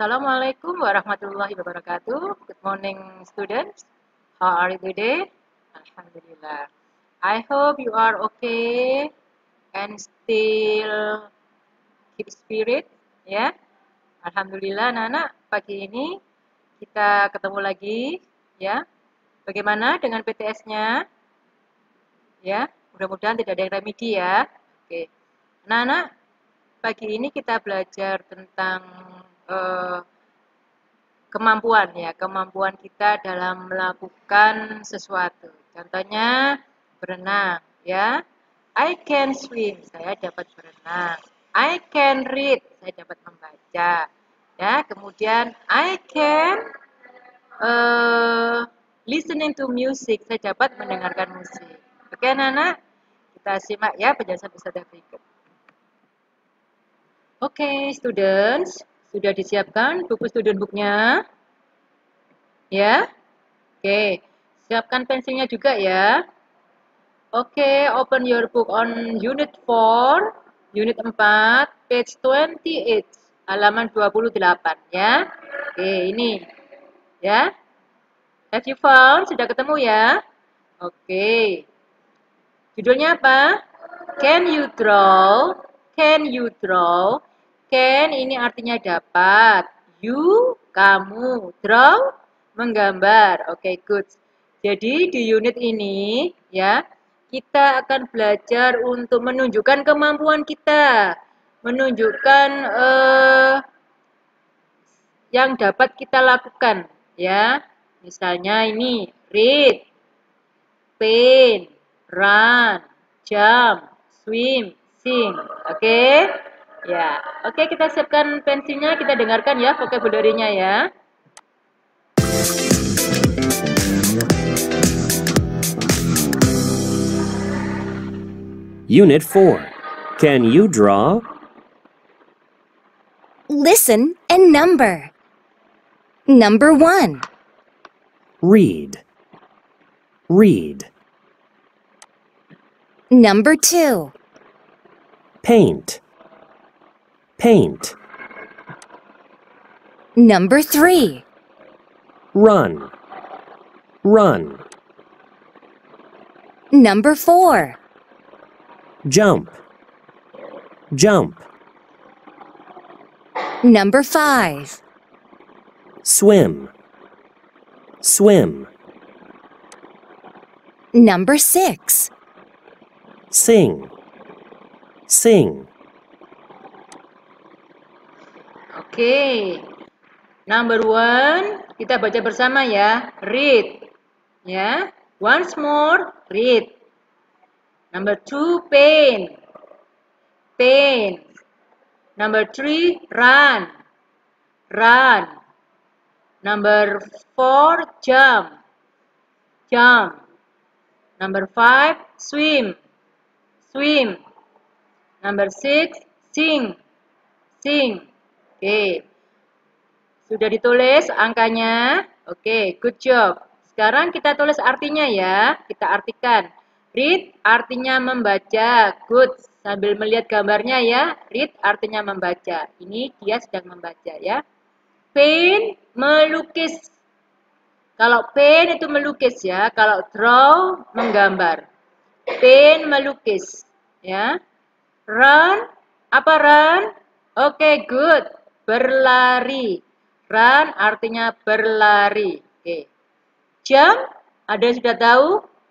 Assalamualaikum warahmatullahi wabarakatuh. Good morning, students. How are you today? Alhamdulillah. I hope you are okay and still keep spirit, ya. Alhamdulillah, anak-anak. Pagi ini kita ketemu lagi, ya. Bagaimana dengan PTS-nya? Ya, mudah-mudahan tidak ada yang remedi ya. Oke. Anak-anak, pagi ini kita belajar tentang uh, kemampuan ya, kemampuan kita dalam melakukan sesuatu. Contohnya berenang ya. I can swim, saya dapat berenang. I can read, saya dapat membaca. Ya, kemudian I can uh, listening to music, saya dapat mendengarkan musik. Oke, anak-anak, kita simak ya penjelasan peserta berikut. Oke, okay, students, sudah disiapkan buku student booknya? Ya? Oke, siapkan pensilnya juga ya. Oke, open your book on unit 4, unit 4, page 28, halaman 28 ya. Oke, ini. Ya. Have you found? Sudah ketemu ya? Oke. Judulnya apa? Can you draw? Can you draw? Can ini artinya dapat. You, kamu. Draw, menggambar. Oke, okay, good. Jadi di unit ini ya, kita akan belajar untuk menunjukkan kemampuan kita. Menunjukkan uh, yang dapat kita lakukan ya. Misalnya ini read, paint, run, jump, swim, sing. Oke? Okay? Ya, oke kita siapkan pensilnya, kita dengarkan ya vocabulary-nya ya. Unit 4. Can you draw? Listen and number. Number 1. Read. Read. Number 2. Paint. Paint. Number three. Run. Run. Number four. Jump. Jump. Number five. Swim. Swim. Number six. Sing. Sing. Oke. Number one, kita baca bersama ya. Read. Ya. Once more, read. Number two, paint. Paint. Number three, run. Run. Number four, jump. Jump. Number five, swim. Swim. Number six, sing. Sing. Oke. Sudah ditulis angkanya? Oke, good job. Sekarang kita tulis artinya ya. Kita artikan. Read artinya membaca. Good. Sambil melihat gambarnya ya. Read artinya membaca. Ini dia sedang membaca ya. Paint melukis. Kalau paint itu melukis ya. Kalau draw menggambar. Paint melukis ya. Run apa run? Oke, okay, good berlari. Run artinya berlari. Oke. Jump, ada yang sudah tahu?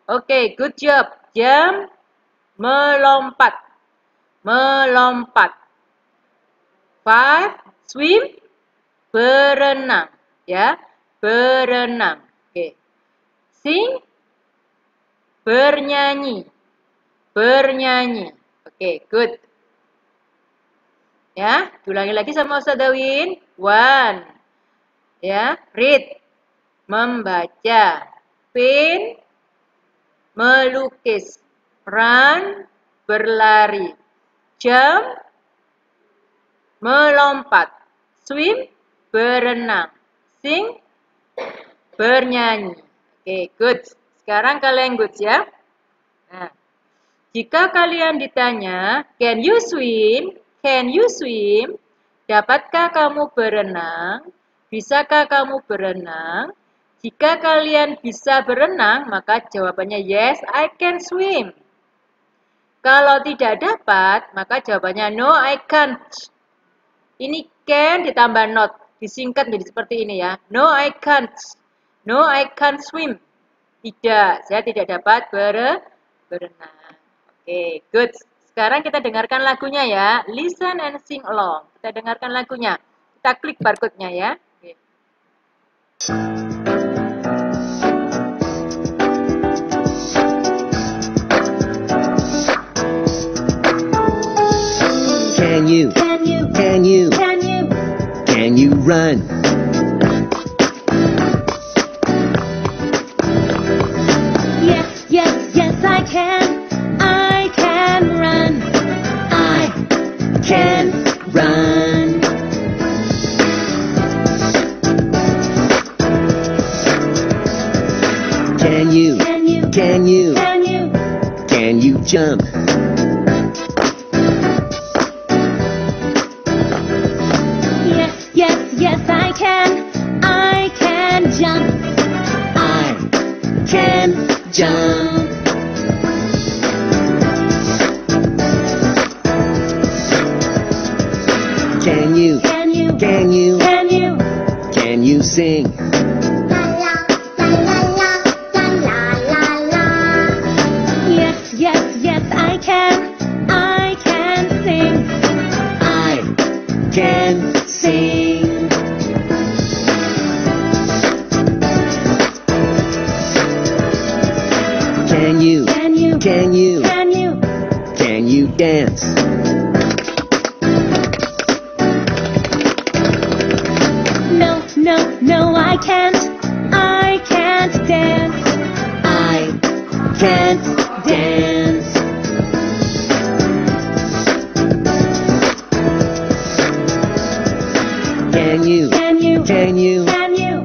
Oke, good job. Jump, melompat. Melompat. Five, swim, berenang. Ya, berenang. Oke. Sing, bernyanyi. Bernyanyi. Oke, good. Ya, diulangi lagi sama Ustaz Dawin. One. Ya, read. Membaca. Pin. Melukis. Run. Berlari. Jump. Melompat. Swim. Berenang. Sing. Bernyanyi. Oke, okay, good. Sekarang kalian good ya. Nah, jika kalian ditanya, can you swim? Can you swim? Dapatkah kamu berenang? Bisakah kamu berenang? Jika kalian bisa berenang, maka jawabannya yes, I can swim. Kalau tidak dapat, maka jawabannya no, I can't. Ini can ditambah not, disingkat menjadi seperti ini ya. No, I can't. No, I can't swim. Tidak, saya tidak dapat bere berenang. Oke, okay, good. Sekarang kita dengarkan lagunya ya. Listen and sing along. Kita dengarkan lagunya. Kita klik barcode-nya ya. Can you? Can you? Can you? Can you? Can you run? You? can you? Can you? Can you? Can you jump? Yes, yes, yes, I can. I can jump. I can jump. You? Can you? Can you? Can you? Can you dance? No, no, no, I can't. I can't dance. I can't dance. Can you? Can you? Can you? Can you?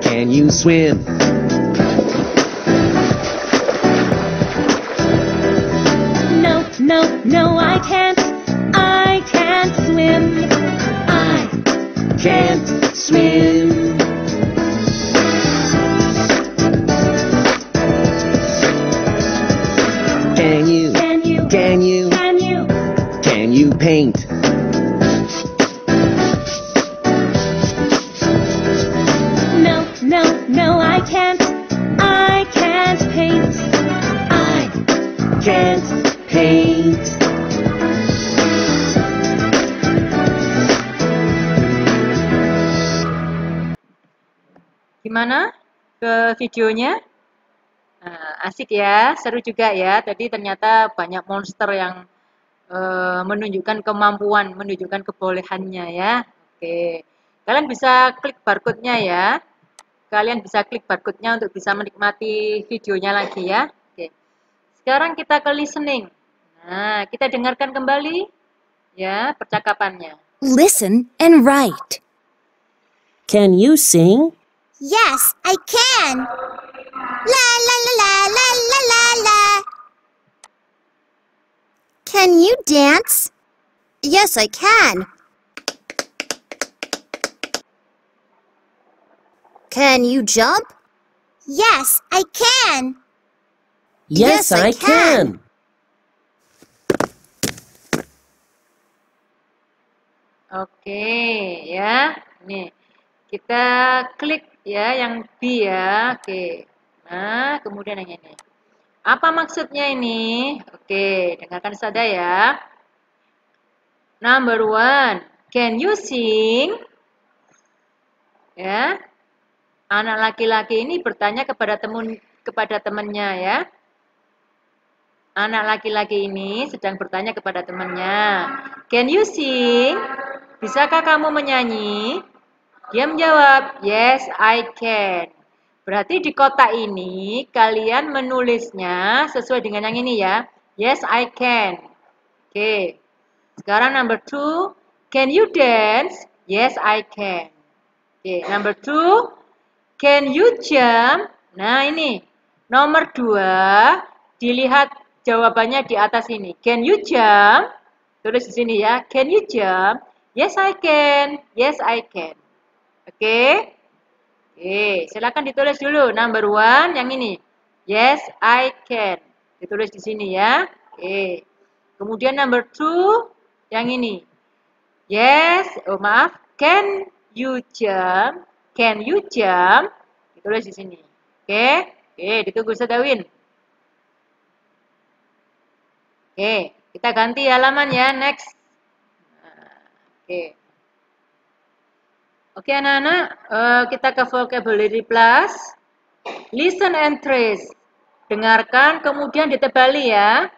Can you swim? Can you? Can you? Can you? Paint? No, no, no, I can't. I can't paint. I can't paint. Gimana ke videonya? Asik ya, seru juga ya. Tadi ternyata banyak monster yang eh, menunjukkan kemampuan, menunjukkan kebolehannya ya. Oke, kalian bisa klik barcode-nya ya. Kalian bisa klik barcode-nya untuk bisa menikmati videonya lagi ya. Oke, sekarang kita ke listening. Nah, kita dengarkan kembali ya percakapannya. Listen and write. Can you sing? Yes, I can. La la la Can you dance? Yes, I can. Can you jump? Yes, I can. Yes, Yes, I I can. Oke, ya. Nih, kita klik ya yang B ya. Oke. Nah, kemudian yang ini. Apa maksudnya ini? Oke, dengarkan saja ya. Number one, can you sing? Ya. Anak laki-laki ini bertanya kepada temun kepada temannya ya. Anak laki-laki ini sedang bertanya kepada temannya, "Can you sing?" Bisakah kamu menyanyi? Dia menjawab, "Yes, I can." Berarti di kotak ini kalian menulisnya sesuai dengan yang ini ya. Yes, I can. Oke. Sekarang number two, can you dance? Yes, I can. Oke, number two, can you jump? Nah ini, nomor dua, dilihat jawabannya di atas ini. Can you jump? Tulis di sini ya. Can you jump? Yes, I can. Yes, I can. Oke. Oke, silakan ditulis dulu. Number one, yang ini. Yes, I can. Ditulis di sini ya. Oke. Kemudian number two, yang ini. Yes, oh maaf. Can you jump? Can you jump? Ditulis di sini. Oke. Oke, ditunggu Sadawin. Oke, kita ganti halaman ya. Next. Nah, Oke. Oke anak-anak, eh, kita ke vocabulary plus. Listen and trace. Dengarkan, kemudian ditebali ya.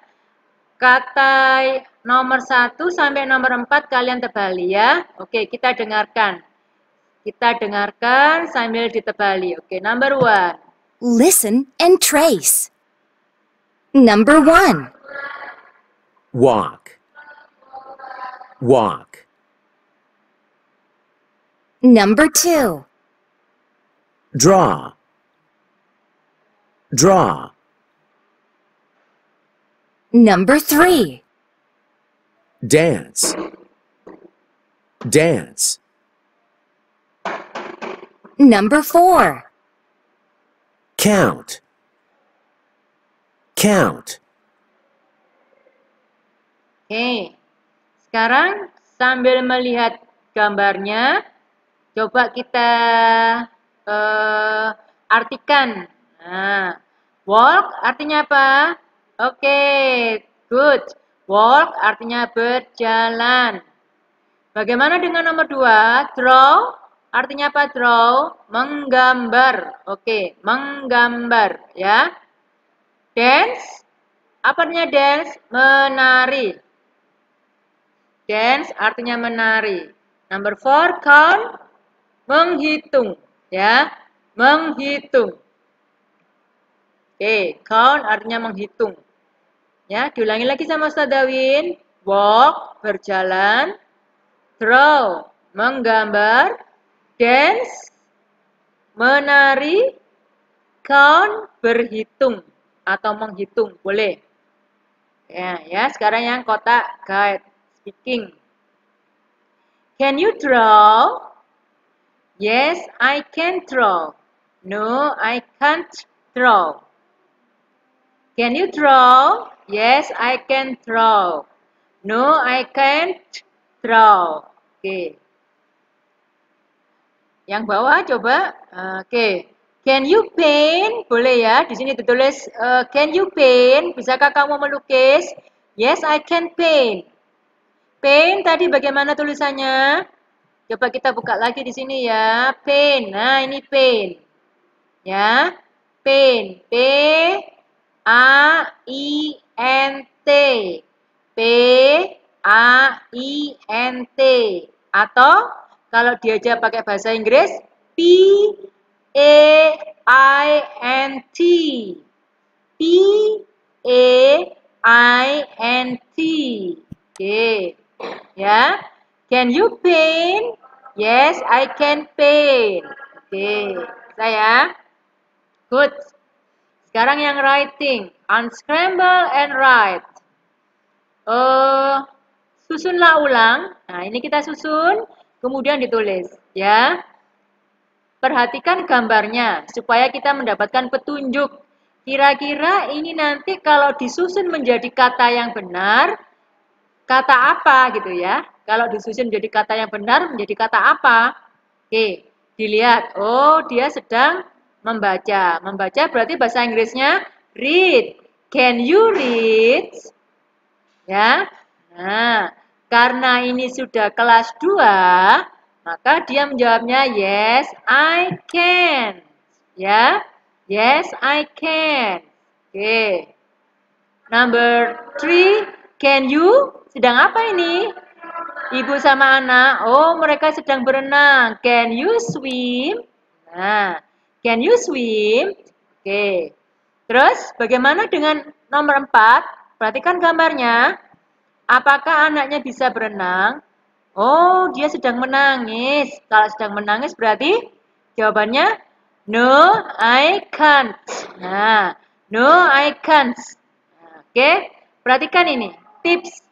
Kata nomor 1 sampai nomor 4 kalian tebali ya. Oke, kita dengarkan. Kita dengarkan sambil ditebali. Oke, number one. Listen and trace. Number one. walk, walk, Number two. draw, draw, Number three. dance, dance, Number four. count, count, Oke, sekarang sambil melihat gambarnya, coba kita eh, artikan. Nah, walk artinya apa? Oke, good. Walk artinya berjalan. Bagaimana dengan nomor dua? Draw artinya apa? Draw, menggambar. Oke, menggambar ya. Dance, apa artinya dance? Menari. Dance artinya menari. Number four, count, menghitung. Ya, menghitung. Oke, count artinya menghitung. Ya, diulangi lagi sama Ustaz Dawin. Walk, berjalan. Draw, menggambar. Dance, menari. Count, berhitung. Atau menghitung, boleh. Ya, ya, sekarang yang kotak guide speaking. Can you draw? Yes, I can draw. No, I can't draw. Can you draw? Yes, I can draw. No, I can't draw. Oke. Yang bawah coba. Oke. Can you paint? Boleh ya. Di sini ditulis uh, can you paint? Bisakah kamu melukis? Yes, I can paint. Paint tadi bagaimana tulisannya? Coba kita buka lagi di sini ya. Paint. Nah, ini paint. Ya. Paint. P A I N T. P A I N T. Atau kalau diajar pakai bahasa Inggris P A I N T. P A I N T. Oke. Ya. Can you paint? Yes, I can paint. Oke. Saya. Good. Sekarang yang writing. Unscramble and write. Uh, susunlah ulang. Nah, ini kita susun. Kemudian ditulis. Ya. Perhatikan gambarnya. Supaya kita mendapatkan petunjuk. Kira-kira ini nanti kalau disusun menjadi kata yang benar. Kata apa gitu ya. Kalau disusun menjadi kata yang benar. Menjadi kata apa. Oke. Dilihat. Oh, dia sedang membaca. Membaca berarti bahasa Inggrisnya read. Can you read? Ya. Nah, karena ini sudah kelas 2, maka dia menjawabnya yes, I can. Ya. Yes, I can. Oke. Number 3, can you? Sedang apa ini? Ibu sama anak. Oh, mereka sedang berenang. Can you swim? Nah, Can you swim? Oke. Terus bagaimana dengan nomor 4? Perhatikan gambarnya. Apakah anaknya bisa berenang? Oh, dia sedang menangis. Kalau sedang menangis berarti jawabannya no, I can't. Nah, no, I can't. Nah, Oke, perhatikan ini. Tips.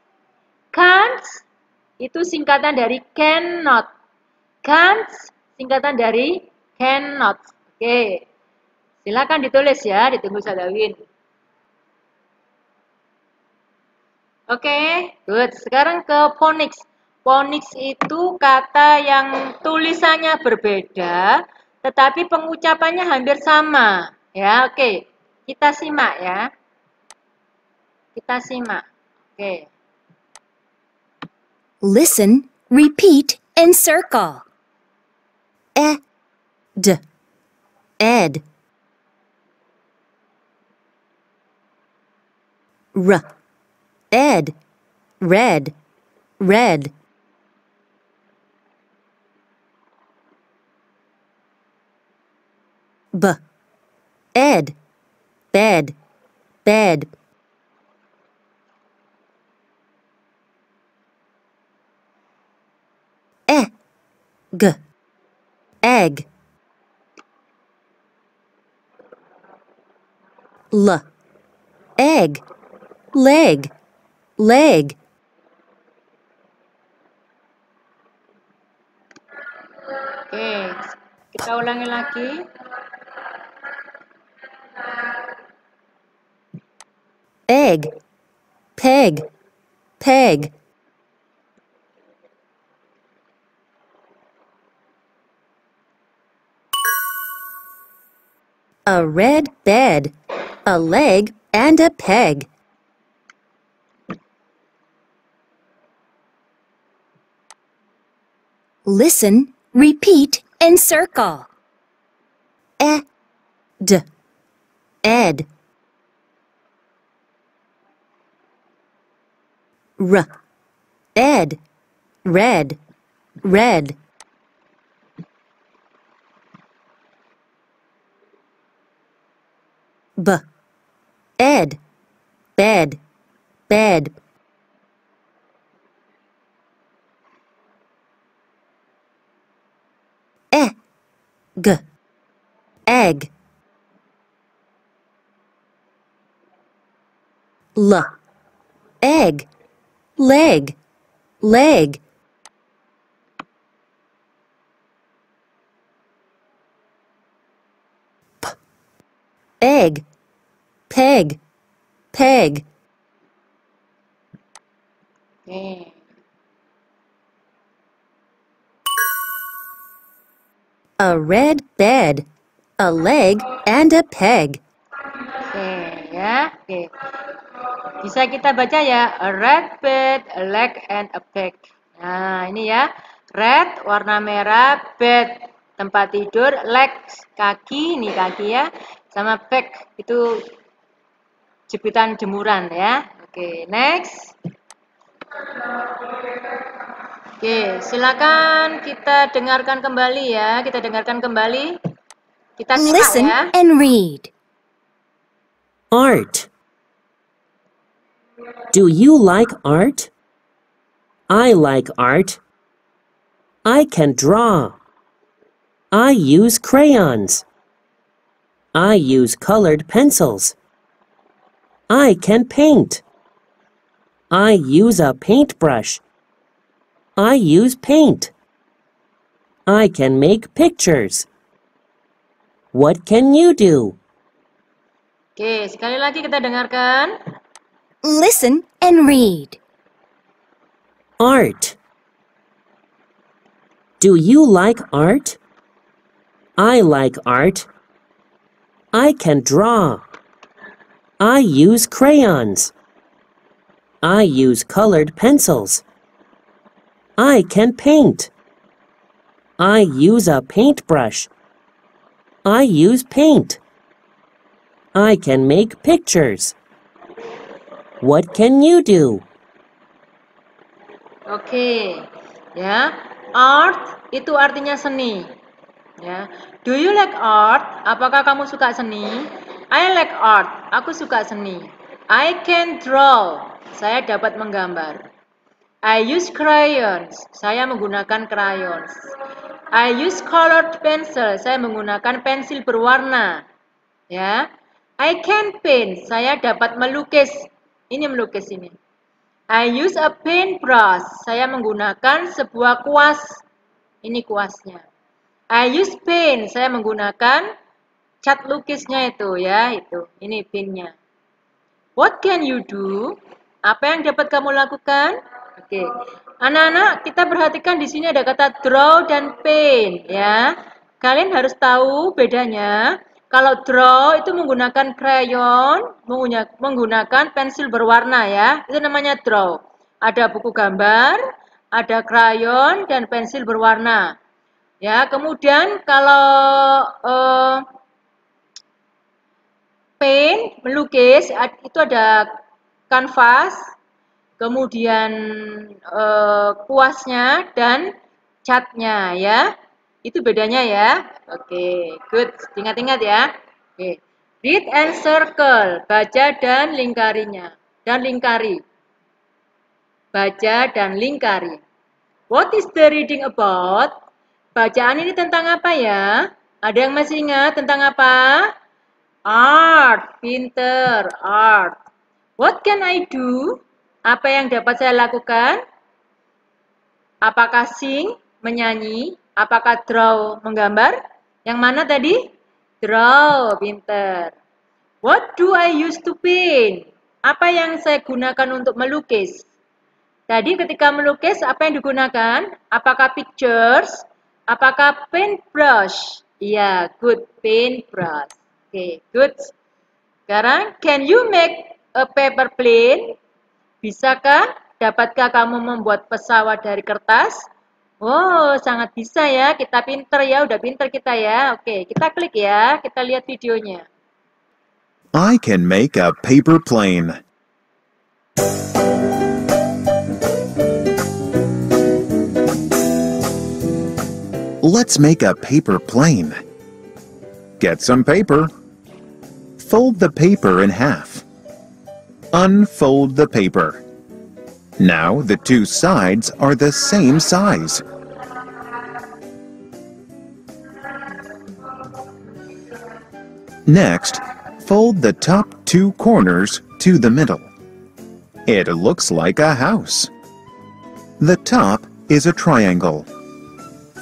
Can't itu singkatan dari cannot. Can't singkatan dari cannot. Oke. Silakan ditulis ya, ditunggu Sadawin. Oke, good. Sekarang ke phonics. Phonics itu kata yang tulisannya berbeda, tetapi pengucapannya hampir sama. Ya, oke. Kita simak ya. Kita simak. Oke. Listen, repeat, and circle. E, d, ed. R, ed, red, red. B, ed, bed, bed. E, g, egg. L, egg, leg, leg. Oke, kita ulangi lagi. egg, peg, peg. A red bed, a leg, and a peg. Listen, repeat, and circle. E, d, ed. R, ed, red, red. B, ed, bed, bed. E, g, egg. L, egg, leg, leg. P, egg, peg, peg. A red bed, a leg, and a peg. Oke, ya. Oke. Bisa kita baca ya, a red bed, a leg, and a peg. Nah, ini ya. Red, warna merah, bed, tempat tidur, leg, kaki, ini kaki ya. Sama peg, itu jepitan jemuran ya. Oke, next. Oke, silakan kita dengarkan kembali ya. Kita dengarkan kembali. Kita simak Listen ya. and read. Art. Do you like art? I like art. I can draw. I use crayons. I use colored pencils. I can paint. I use a paintbrush. I use paint. I can make pictures. What can you do? Oke, sekali lagi kita dengarkan. Listen and read. Art. Do you like art? I like art. I can draw. I use crayons. I use colored pencils. I can paint. I use a paintbrush. I use paint. I can make pictures. What can you do? Oke, ya. Art itu artinya seni. Ya. Do you like art? Apakah kamu suka seni? I like art. Aku suka seni. I can draw. Saya dapat menggambar. I use crayons. Saya menggunakan crayons. I use colored pencil. Saya menggunakan pensil berwarna. Ya. I can paint. Saya dapat melukis. Ini melukis ini. I use a paintbrush. Saya menggunakan sebuah kuas. Ini kuasnya. I use paint. Saya menggunakan cat lukisnya itu ya, itu. Ini pinnya. What can you do? Apa yang dapat kamu lakukan? Oke. Anak-anak, kita perhatikan di sini ada kata draw dan paint ya. Kalian harus tahu bedanya. Kalau draw itu menggunakan crayon, menggunakan pensil berwarna ya. Itu namanya draw. Ada buku gambar, ada crayon dan pensil berwarna. Ya, kemudian kalau uh, paint melukis itu ada kanvas, kemudian uh, kuasnya dan catnya ya. Itu bedanya ya. Oke, good. Ingat-ingat ya. Oke. Read and circle, baca dan lingkarinya. Dan lingkari. Baca dan lingkari. What is the reading about? Bacaan ini tentang apa ya? Ada yang masih ingat tentang apa? Art, pinter, art. What can I do? Apa yang dapat saya lakukan? Apakah sing, menyanyi? Apakah draw, menggambar? Yang mana tadi? Draw, pinter. What do I use to paint? Apa yang saya gunakan untuk melukis? Tadi ketika melukis, apa yang digunakan? Apakah pictures? Apakah paintbrush? Iya, good paintbrush. Oke, good. Sekarang, can you make a paper plane? Bisakah? Dapatkah kamu membuat pesawat dari kertas? Oh, sangat bisa ya. Kita pinter ya. Udah pinter kita ya. Oke, kita klik ya. Kita lihat videonya. I can make a paper plane. Let's make a paper plane. Get some paper. Fold the paper in half. Unfold the paper. Now the two sides are the same size. Next, fold the top two corners to the middle. It looks like a house. The top is a triangle.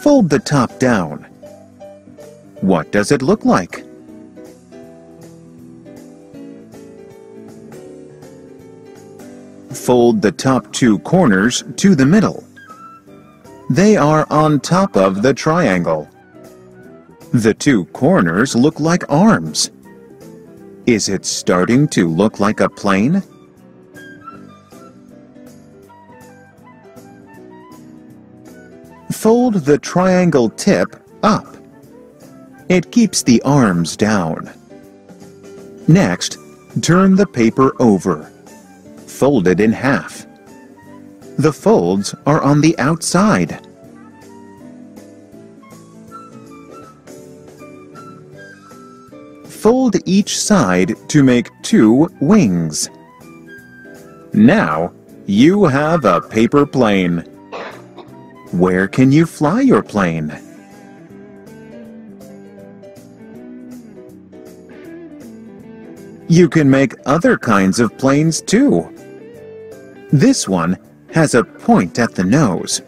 Fold the top down. What does it look like? Fold the top two corners to the middle. They are on top of the triangle. The two corners look like arms. Is it starting to look like a plane? Fold the triangle tip up. It keeps the arms down. Next, turn the paper over. Fold it in half. The folds are on the outside. Fold each side to make two wings. Now, you have a paper plane. Where can you fly your plane? You can make other kinds of planes too. This one has a point at the nose.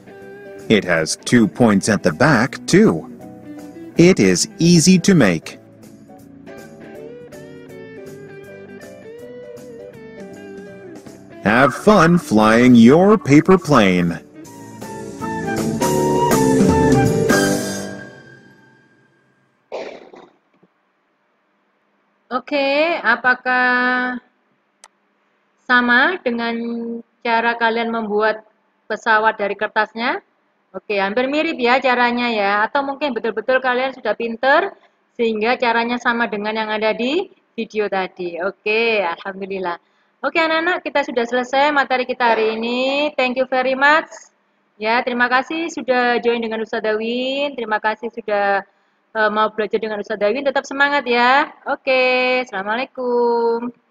It has two points at the back too. It is easy to make. Have fun flying your paper plane. Oke, apakah sama dengan cara kalian membuat pesawat dari kertasnya? Oke, hampir mirip ya caranya ya. Atau mungkin betul-betul kalian sudah pinter sehingga caranya sama dengan yang ada di video tadi. Oke, Alhamdulillah. Oke anak-anak, kita sudah selesai materi kita hari ini. Thank you very much. Ya, terima kasih sudah join dengan Ustaz Dawin. Terima kasih sudah uh, mau belajar dengan Ustaz Dawin. Tetap semangat ya. Oke, Assalamualaikum.